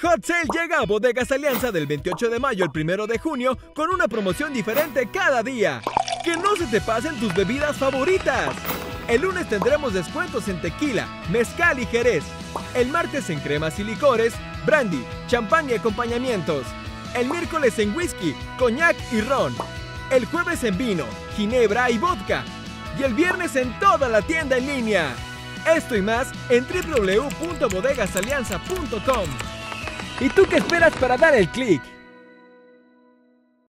Hot Sale llega a Bodegas Alianza del 28 de mayo al 1 de junio con una promoción diferente cada día. Que no se te pasen tus bebidas favoritas. El lunes tendremos descuentos en tequila, mezcal y jerez. El martes en cremas y licores, brandy, champán y acompañamientos. El miércoles en whisky, coñac y ron. El jueves en vino, ginebra y vodka. Y el viernes en toda la tienda en línea. Esto y más en www.bodegasalianza.com. ¿Y tú qué esperas para dar el clic?